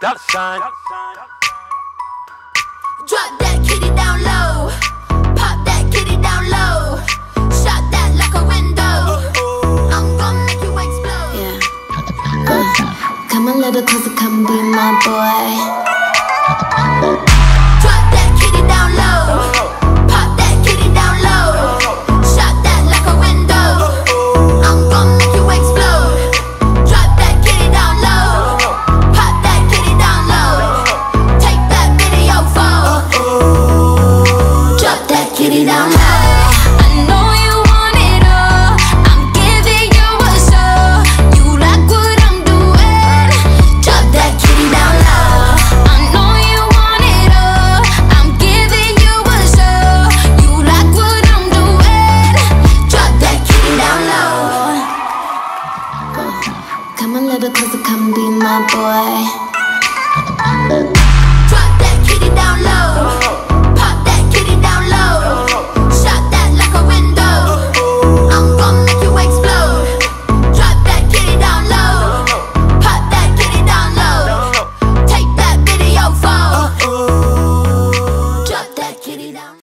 dollar sign. Drop that kitty down low. Pop that kitty down low. Shot that like a window. I'm gonna make you explode. Yeah. Come a little closer, come be my boy. Low. I know you want it all. I'm giving you a show. You like what I'm doing. Drop that down low. I know you want it all. I'm giving you a show. You like what I'm doing. Drop that down low. Come a little closer, come be my boy.